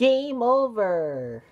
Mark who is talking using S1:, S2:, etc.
S1: Game over!